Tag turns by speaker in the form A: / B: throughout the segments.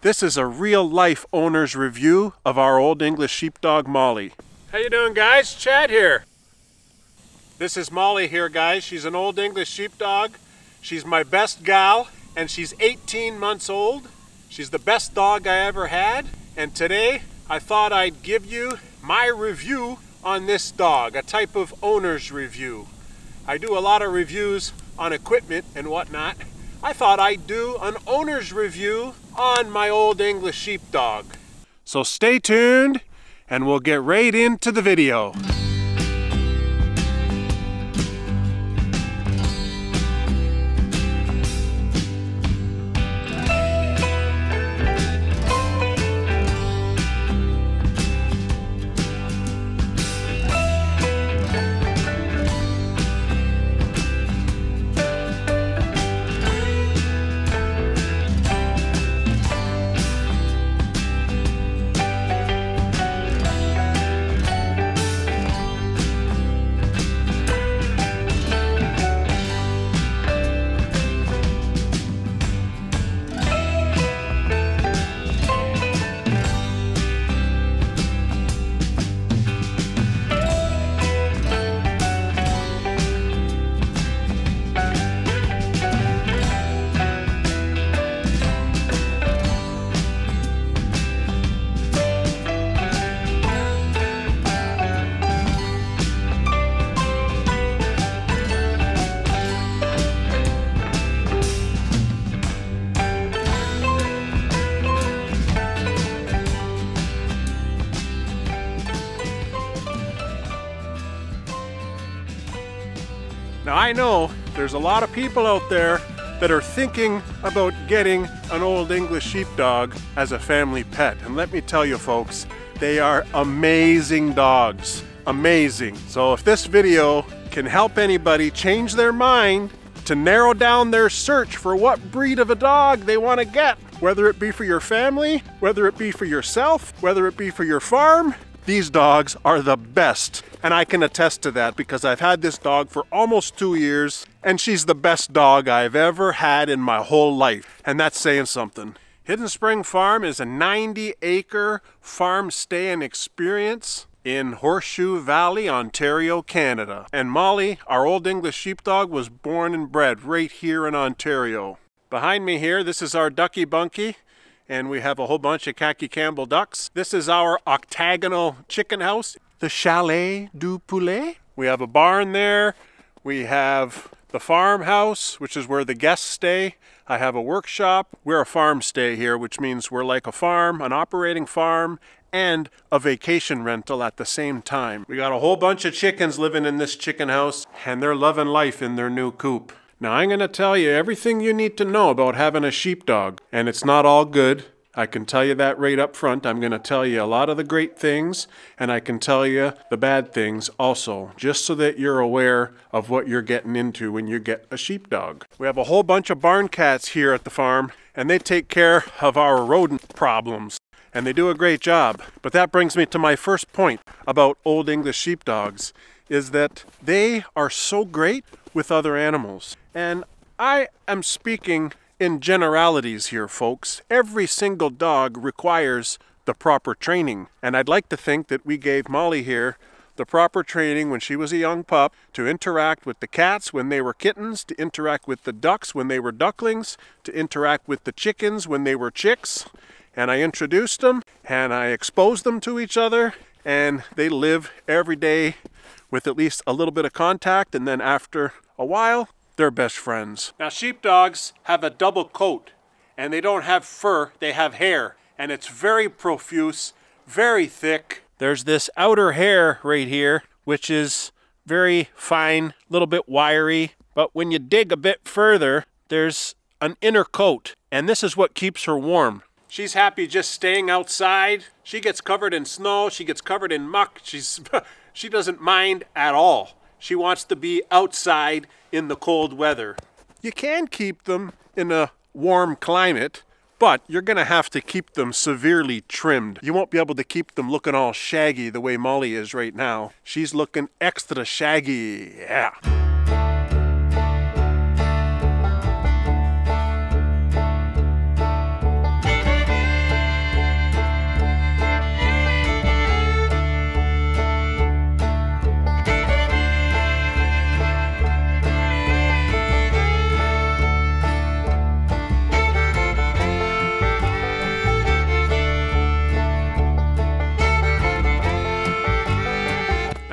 A: This is a real life owner's review of our Old English Sheepdog Molly. How you doing guys? Chad here. This is Molly here guys. She's an Old English Sheepdog. She's my best gal and she's 18 months old. She's the best dog I ever had and today I thought I'd give you my review on this dog, a type of owner's review. I do a lot of reviews on equipment and whatnot. I thought I'd do an owner's review on my old English sheepdog. So stay tuned and we'll get right into the video. I know there's a lot of people out there that are thinking about getting an old English sheepdog as a family pet. And let me tell you folks, they are amazing dogs. Amazing. So if this video can help anybody change their mind to narrow down their search for what breed of a dog they want to get, whether it be for your family, whether it be for yourself, whether it be for your farm, these dogs are the best. And I can attest to that because I've had this dog for almost two years and she's the best dog I've ever had in my whole life. And that's saying something. Hidden Spring Farm is a 90 acre farm stay and experience in Horseshoe Valley, Ontario, Canada. And Molly, our Old English Sheepdog, was born and bred right here in Ontario. Behind me here, this is our Ducky Bunky and we have a whole bunch of khaki Campbell ducks. This is our octagonal chicken house, the Chalet du Poulet. We have a barn there. We have the farmhouse, which is where the guests stay. I have a workshop. We're a farm stay here, which means we're like a farm, an operating farm, and a vacation rental at the same time. We got a whole bunch of chickens living in this chicken house, and they're loving life in their new coop. Now I'm going to tell you everything you need to know about having a sheepdog, and it's not all good. I can tell you that right up front. I'm going to tell you a lot of the great things, and I can tell you the bad things also, just so that you're aware of what you're getting into when you get a sheepdog. We have a whole bunch of barn cats here at the farm, and they take care of our rodent problems and they do a great job. But that brings me to my first point about Old English sheepdogs is that they are so great with other animals. And I am speaking in generalities here, folks. Every single dog requires the proper training. And I'd like to think that we gave Molly here the proper training when she was a young pup to interact with the cats when they were kittens, to interact with the ducks when they were ducklings, to interact with the chickens when they were chicks. And I introduced them and I exposed them to each other and they live every day with at least a little bit of contact and then after a while they're best friends. Now sheepdogs have a double coat and they don't have fur, they have hair and it's very profuse, very thick. There's this outer hair right here which is very fine, a little bit wiry, but when you dig a bit further, there's an inner coat and this is what keeps her warm. She's happy just staying outside. She gets covered in snow, she gets covered in muck. She's she doesn't mind at all. She wants to be outside in the cold weather. You can keep them in a warm climate, but you're going to have to keep them severely trimmed. You won't be able to keep them looking all shaggy the way Molly is right now. She's looking extra shaggy. Yeah.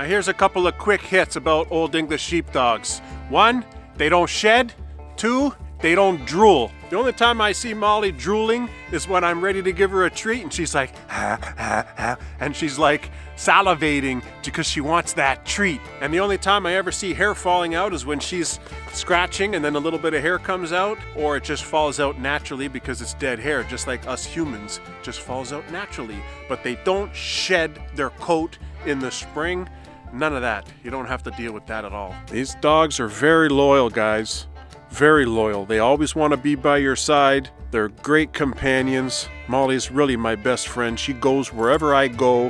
A: Here's a couple of quick hits about Old English sheepdogs. One, they don't shed. Two, they don't drool. The only time I see Molly drooling is when I'm ready to give her a treat and she's like, ha, ha, ha, and she's like salivating because she wants that treat. And the only time I ever see hair falling out is when she's scratching and then a little bit of hair comes out, or it just falls out naturally because it's dead hair, just like us humans, just falls out naturally. But they don't shed their coat in the spring. None of that. You don't have to deal with that at all. These dogs are very loyal, guys very loyal. They always want to be by your side. They're great companions. Molly's really my best friend. She goes wherever I go,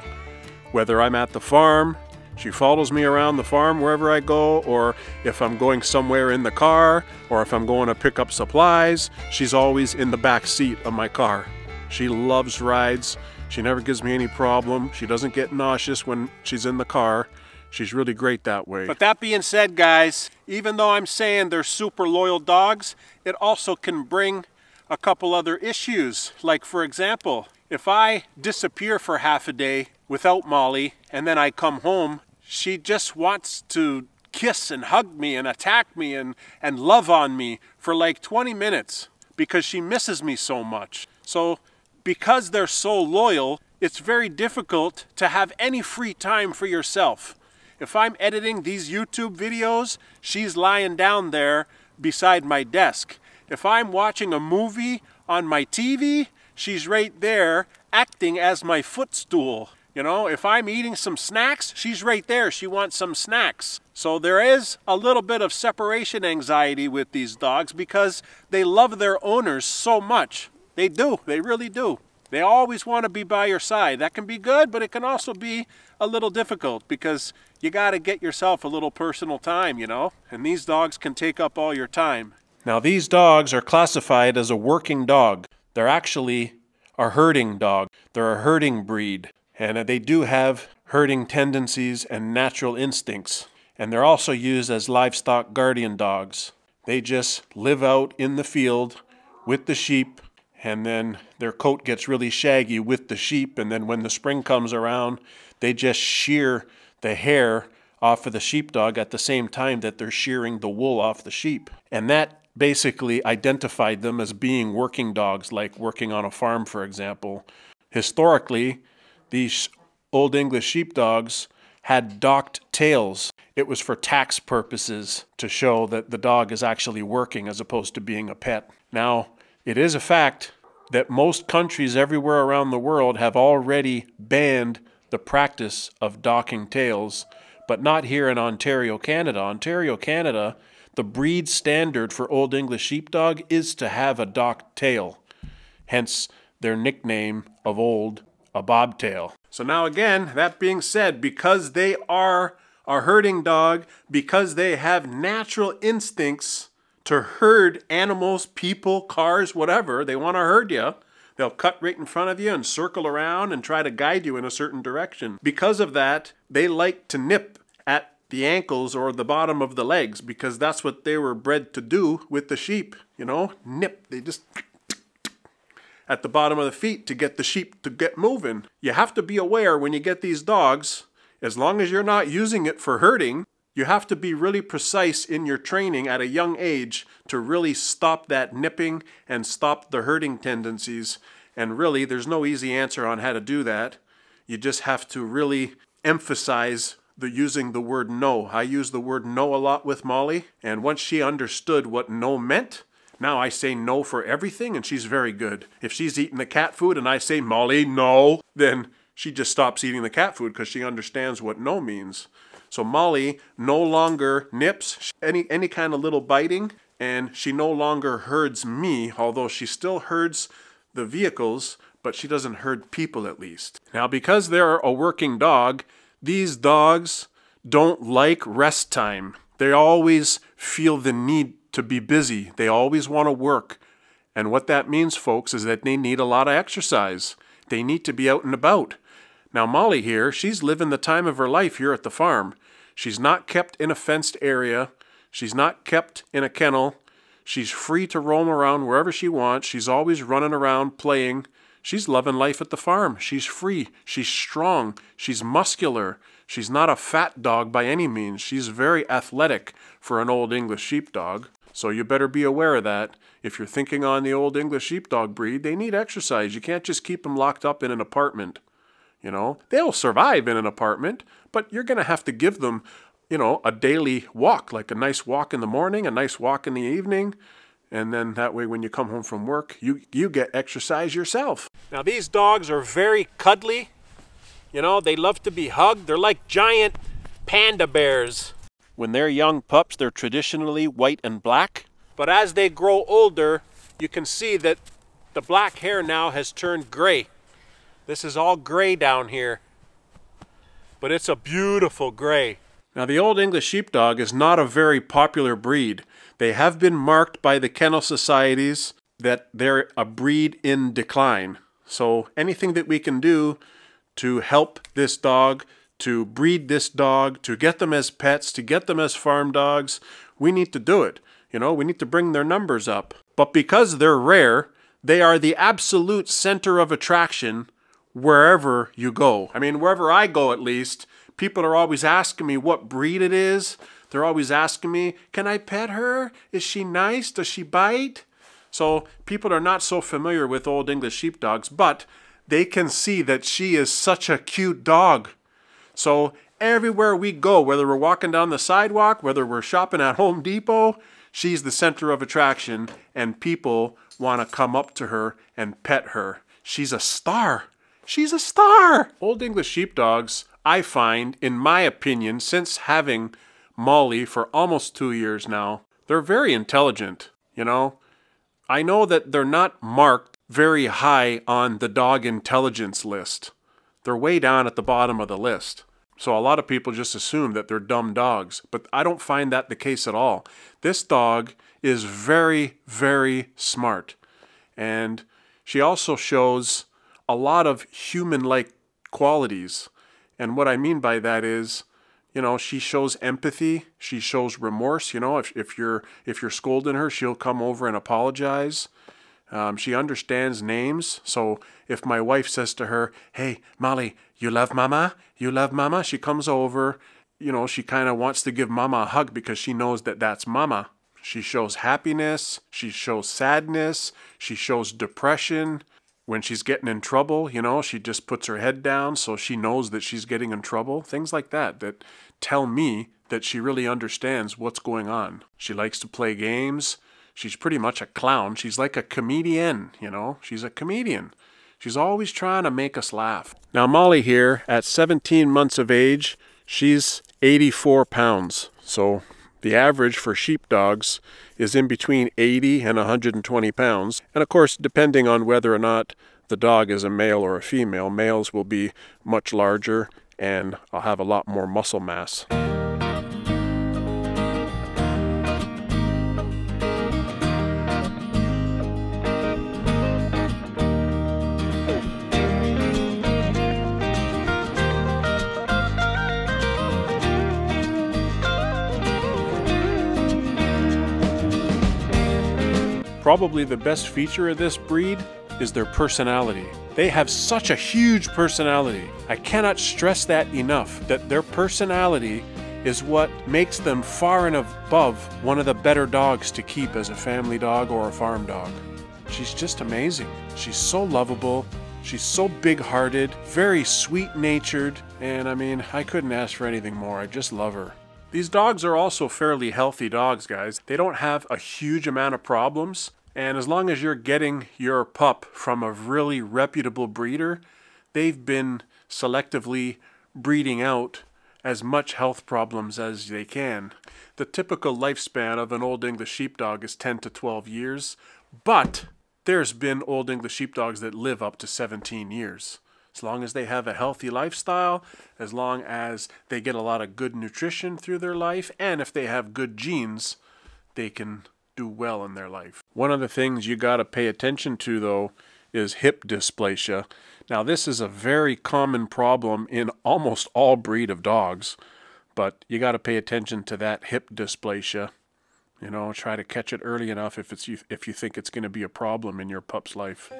A: whether I'm at the farm, she follows me around the farm wherever I go, or if I'm going somewhere in the car, or if I'm going to pick up supplies, she's always in the back seat of my car. She loves rides. She never gives me any problem. She doesn't get nauseous when she's in the car. She's really great that way. But that being said, guys, even though I'm saying they're super loyal dogs, it also can bring a couple other issues. Like for example, if I disappear for half a day without Molly and then I come home, she just wants to kiss and hug me and attack me and, and love on me for like 20 minutes because she misses me so much. So because they're so loyal, it's very difficult to have any free time for yourself. If I'm editing these YouTube videos, she's lying down there beside my desk. If I'm watching a movie on my TV, she's right there acting as my footstool. You know, if I'm eating some snacks, she's right there. She wants some snacks. So there is a little bit of separation anxiety with these dogs because they love their owners so much. They do, they really do. They always want to be by your side. That can be good, but it can also be a little difficult because you got to get yourself a little personal time, you know? And these dogs can take up all your time. Now, these dogs are classified as a working dog. They're actually a herding dog. They're a herding breed. And they do have herding tendencies and natural instincts. And they're also used as livestock guardian dogs. They just live out in the field with the sheep and then their coat gets really shaggy with the sheep and then when the spring comes around they just shear the hair off of the sheepdog at the same time that they're shearing the wool off the sheep. And that basically identified them as being working dogs like working on a farm for example. Historically these old english sheepdogs had docked tails. It was for tax purposes to show that the dog is actually working as opposed to being a pet. Now it is a fact that most countries everywhere around the world have already banned the practice of docking tails, but not here in Ontario, Canada. Ontario, Canada, the breed standard for Old English Sheepdog is to have a docked tail, hence their nickname of old, a bobtail. So now again, that being said, because they are a herding dog, because they have natural instincts to herd animals, people, cars, whatever. They want to herd you. They'll cut right in front of you and circle around and try to guide you in a certain direction. Because of that, they like to nip at the ankles or the bottom of the legs because that's what they were bred to do with the sheep. You know, nip. They just at the bottom of the feet to get the sheep to get moving. You have to be aware when you get these dogs, as long as you're not using it for herding, you have to be really precise in your training at a young age to really stop that nipping and stop the herding tendencies. And really, there's no easy answer on how to do that. You just have to really emphasize the using the word no. I use the word no a lot with Molly, and once she understood what no meant, now I say no for everything, and she's very good. If she's eating the cat food and I say, Molly, no, then she just stops eating the cat food because she understands what no means. So Molly no longer nips any, any kind of little biting, and she no longer herds me, although she still herds the vehicles, but she doesn't herd people at least. Now, because they're a working dog, these dogs don't like rest time. They always feel the need to be busy. They always want to work. And what that means, folks, is that they need a lot of exercise. They need to be out and about. Now, Molly here, she's living the time of her life here at the farm. She's not kept in a fenced area. She's not kept in a kennel. She's free to roam around wherever she wants. She's always running around playing. She's loving life at the farm. She's free. She's strong. She's muscular. She's not a fat dog by any means. She's very athletic for an Old English Sheepdog. So you better be aware of that. If you're thinking on the Old English Sheepdog breed, they need exercise. You can't just keep them locked up in an apartment. You know, they'll survive in an apartment, but you're going to have to give them, you know, a daily walk, like a nice walk in the morning, a nice walk in the evening, and then that way when you come home from work, you, you get exercise yourself. Now these dogs are very cuddly. You know, they love to be hugged. They're like giant panda bears. When they're young pups, they're traditionally white and black. But as they grow older, you can see that the black hair now has turned gray. This is all gray down here. But it's a beautiful gray. Now the Old English Sheepdog is not a very popular breed. They have been marked by the kennel societies that they're a breed in decline. So anything that we can do to help this dog, to breed this dog, to get them as pets, to get them as farm dogs, we need to do it. You know, we need to bring their numbers up. But because they're rare, they are the absolute center of attraction wherever you go. I mean, wherever I go at least, people are always asking me what breed it is. They're always asking me, can I pet her? Is she nice? Does she bite? So people are not so familiar with Old English sheepdogs, but they can see that she is such a cute dog. So everywhere we go, whether we're walking down the sidewalk, whether we're shopping at Home Depot, she's the center of attraction and people want to come up to her and pet her. She's a star. She's a star! Old English sheepdogs, I find, in my opinion, since having Molly for almost two years now, they're very intelligent, you know? I know that they're not marked very high on the dog intelligence list. They're way down at the bottom of the list. So a lot of people just assume that they're dumb dogs, but I don't find that the case at all. This dog is very, very smart. And she also shows a lot of human like qualities. And what I mean by that is, you know, she shows empathy, she shows remorse. You know, if, if you're if you're scolding her, she'll come over and apologize. Um, she understands names. So if my wife says to her, Hey, Molly, you love mama? You love mama? She comes over, you know, she kind of wants to give mama a hug because she knows that that's mama. She shows happiness, she shows sadness, she shows depression when she's getting in trouble, you know, she just puts her head down so she knows that she's getting in trouble. Things like that that tell me that she really understands what's going on. She likes to play games. She's pretty much a clown. She's like a comedian, you know, she's a comedian. She's always trying to make us laugh. Now, Molly here, at 17 months of age, she's 84 pounds. So the average for sheepdogs is in between 80 and 120 pounds. And of course, depending on whether or not the dog is a male or a female, males will be much larger and have a lot more muscle mass. Probably the best feature of this breed is their personality. They have such a huge personality. I cannot stress that enough, that their personality is what makes them far and above one of the better dogs to keep as a family dog or a farm dog. She's just amazing. She's so lovable. She's so big hearted, very sweet natured, and I mean, I couldn't ask for anything more. I just love her. These dogs are also fairly healthy dogs, guys. They don't have a huge amount of problems. And as long as you're getting your pup from a really reputable breeder, they've been selectively breeding out as much health problems as they can. The typical lifespan of an Old English Sheepdog is 10 to 12 years, but there's been Old English Sheepdogs that live up to 17 years as long as they have a healthy lifestyle, as long as they get a lot of good nutrition through their life, and if they have good genes, they can do well in their life. One of the things you got to pay attention to, though, is hip dysplasia. Now, this is a very common problem in almost all breed of dogs, but you got to pay attention to that hip dysplasia. You know, try to catch it early enough if it's if you think it's going to be a problem in your pup's life.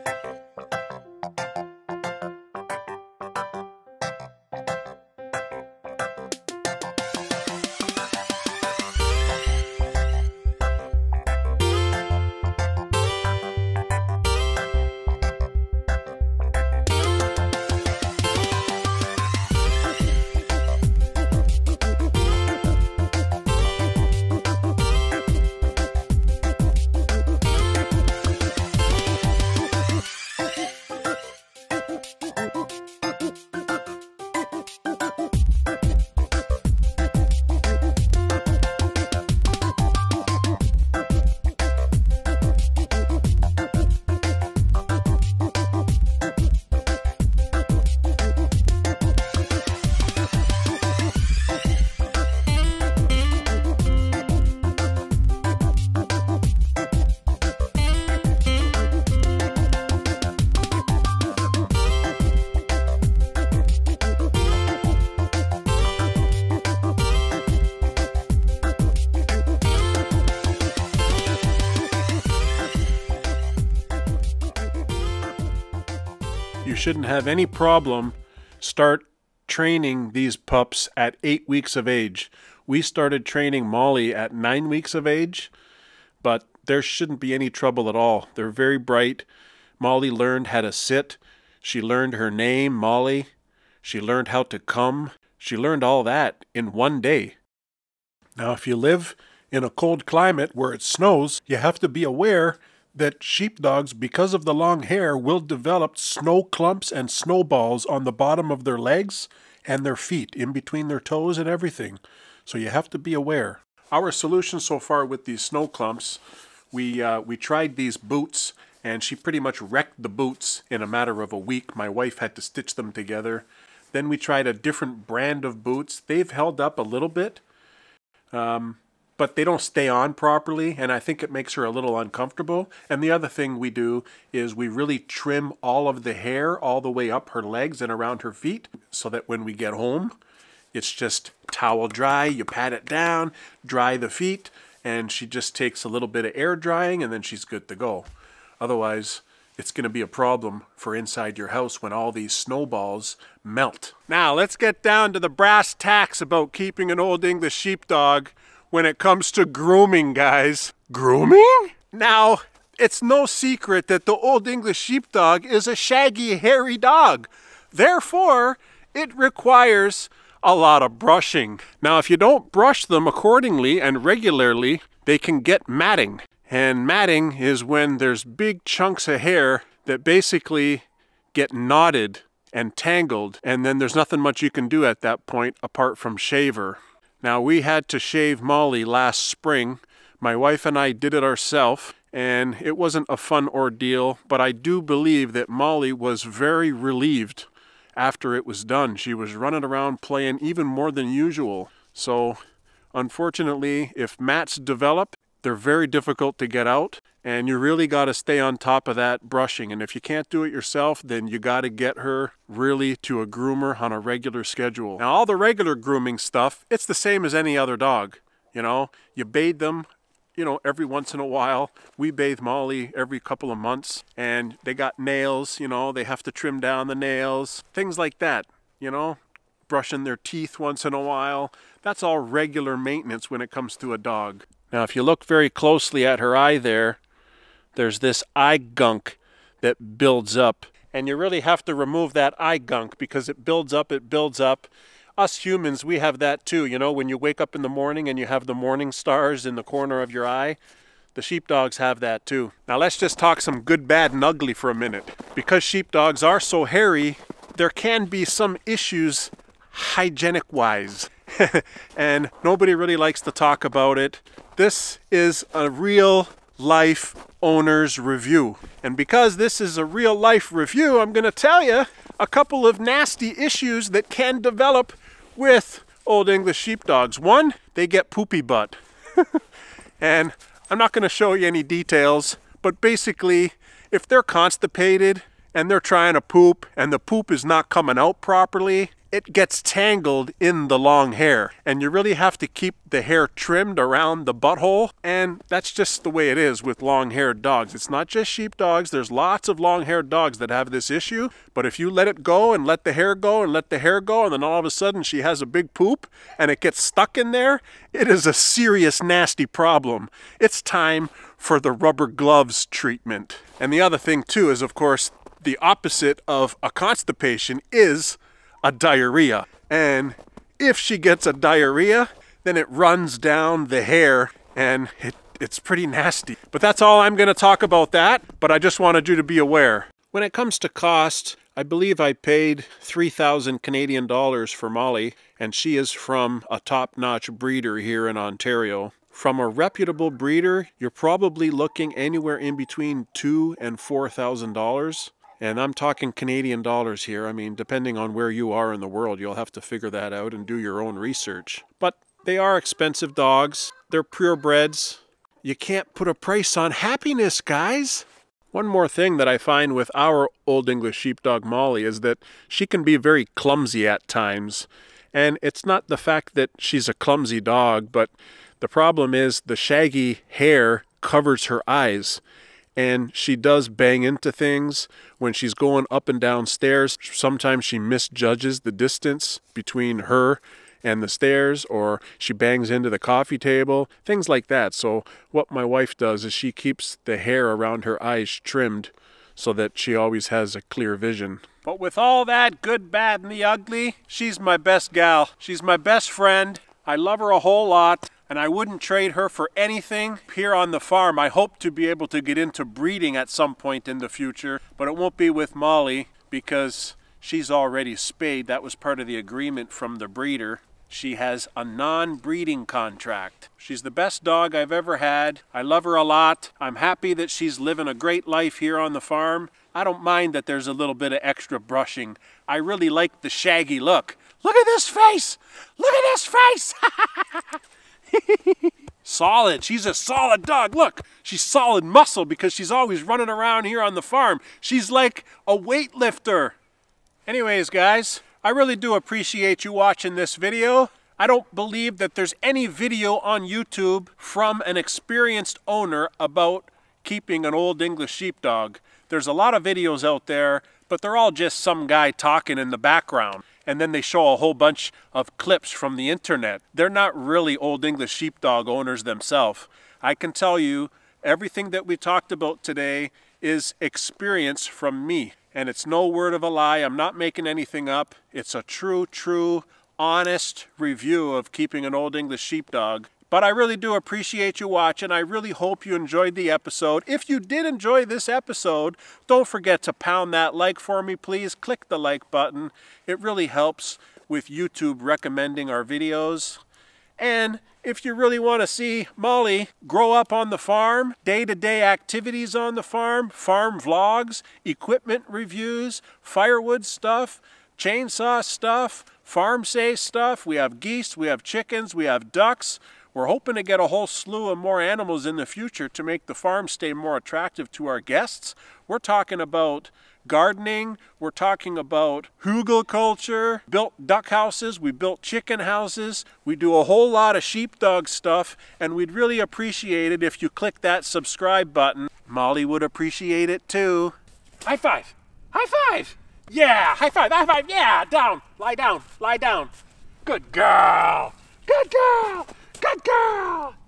A: Shouldn't have any problem start training these pups at eight weeks of age. We started training Molly at nine weeks of age, but there shouldn't be any trouble at all. They're very bright. Molly learned how to sit. She learned her name, Molly. She learned how to come. She learned all that in one day. Now, if you live in a cold climate where it snows, you have to be aware that sheepdogs, because of the long hair, will develop snow clumps and snowballs on the bottom of their legs and their feet, in between their toes and everything. So you have to be aware. Our solution so far with these snow clumps, we, uh, we tried these boots and she pretty much wrecked the boots in a matter of a week. My wife had to stitch them together. Then we tried a different brand of boots. They've held up a little bit. Um, but they don't stay on properly, and I think it makes her a little uncomfortable. And the other thing we do is we really trim all of the hair all the way up her legs and around her feet so that when we get home, it's just towel dry, you pat it down, dry the feet, and she just takes a little bit of air drying and then she's good to go. Otherwise, it's going to be a problem for inside your house when all these snowballs melt. Now, let's get down to the brass tacks about keeping an old English sheepdog when it comes to grooming, guys. Grooming? Now, it's no secret that the Old English Sheepdog is a shaggy, hairy dog. Therefore, it requires a lot of brushing. Now, if you don't brush them accordingly and regularly, they can get matting. And matting is when there's big chunks of hair that basically get knotted and tangled, and then there's nothing much you can do at that point apart from shaver. Now we had to shave Molly last spring. My wife and I did it ourselves and it wasn't a fun ordeal, but I do believe that Molly was very relieved after it was done. She was running around playing even more than usual. So unfortunately, if mats develop, they're very difficult to get out and you really got to stay on top of that brushing. And if you can't do it yourself, then you got to get her really to a groomer on a regular schedule. Now, all the regular grooming stuff, it's the same as any other dog. You know, you bathe them, you know, every once in a while. We bathe Molly every couple of months, and they got nails, you know, they have to trim down the nails, things like that, you know, brushing their teeth once in a while. That's all regular maintenance when it comes to a dog. Now, if you look very closely at her eye there, there's this eye gunk that builds up. And you really have to remove that eye gunk because it builds up, it builds up. Us humans, we have that too. You know, when you wake up in the morning and you have the morning stars in the corner of your eye, the sheepdogs have that too. Now let's just talk some good, bad, and ugly for a minute. Because sheepdogs are so hairy, there can be some issues hygienic-wise. and nobody really likes to talk about it. This is a real life owner's review. And because this is a real life review, I'm going to tell you a couple of nasty issues that can develop with Old English sheepdogs. One, they get poopy butt. and I'm not going to show you any details, but basically, if they're constipated and they're trying to poop and the poop is not coming out properly, it gets tangled in the long hair and you really have to keep the hair trimmed around the butthole and that's just the way it is with long-haired dogs. It's not just sheepdogs. There's lots of long-haired dogs that have this issue but if you let it go and let the hair go and let the hair go and then all of a sudden she has a big poop and it gets stuck in there it is a serious nasty problem. It's time for the rubber gloves treatment. And the other thing too is of course the opposite of a constipation is a diarrhea. And if she gets a diarrhea, then it runs down the hair and it, it's pretty nasty. But that's all I'm going to talk about that, but I just wanted you to be aware. When it comes to cost, I believe I paid 3,000 Canadian dollars for Molly, and she is from a top notch breeder here in Ontario. From a reputable breeder, you're probably looking anywhere in between two and four thousand dollars. And I'm talking Canadian dollars here. I mean, depending on where you are in the world, you'll have to figure that out and do your own research. But they are expensive dogs. They're purebreds. You can't put a price on happiness, guys. One more thing that I find with our Old English Sheepdog Molly is that she can be very clumsy at times. And it's not the fact that she's a clumsy dog, but the problem is the shaggy hair covers her eyes. And she does bang into things when she's going up and down stairs. Sometimes she misjudges the distance between her and the stairs or she bangs into the coffee table, things like that. So what my wife does is she keeps the hair around her eyes trimmed so that she always has a clear vision. But with all that good, bad, and the ugly, she's my best gal. She's my best friend. I love her a whole lot and I wouldn't trade her for anything. Here on the farm, I hope to be able to get into breeding at some point in the future, but it won't be with Molly because she's already spayed. That was part of the agreement from the breeder. She has a non-breeding contract. She's the best dog I've ever had. I love her a lot. I'm happy that she's living a great life here on the farm. I don't mind that there's a little bit of extra brushing. I really like the shaggy look. Look at this face! Look at this face! solid. She's a solid dog. Look, she's solid muscle because she's always running around here on the farm. She's like a weightlifter. Anyways, guys, I really do appreciate you watching this video. I don't believe that there's any video on YouTube from an experienced owner about keeping an old English sheepdog. There's a lot of videos out there, but they're all just some guy talking in the background. And then they show a whole bunch of clips from the internet. They're not really old English sheepdog owners themselves. I can tell you everything that we talked about today is experience from me. And it's no word of a lie. I'm not making anything up. It's a true, true, honest review of keeping an Old English sheepdog. But I really do appreciate you watching. I really hope you enjoyed the episode. If you did enjoy this episode, don't forget to pound that like for me, please. Click the like button. It really helps with YouTube recommending our videos. And if you really want to see Molly grow up on the farm, day-to-day -day activities on the farm, farm vlogs, equipment reviews, firewood stuff, chainsaw stuff, farm safe stuff, we have geese, we have chickens, we have ducks, we're hoping to get a whole slew of more animals in the future to make the farm stay more attractive to our guests. We're talking about gardening. We're talking about hugelkultur, built duck houses, we built chicken houses. We do a whole lot of sheepdog stuff, and we'd really appreciate it if you click that subscribe button. Molly would appreciate it too. High five! High five! Yeah, high five, high five, yeah, down, lie down, lie down. Good girl, good girl. Good girl!